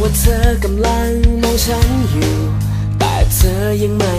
ว่าเธอกำลังมองฉันอยู่ แต่เธอยังมา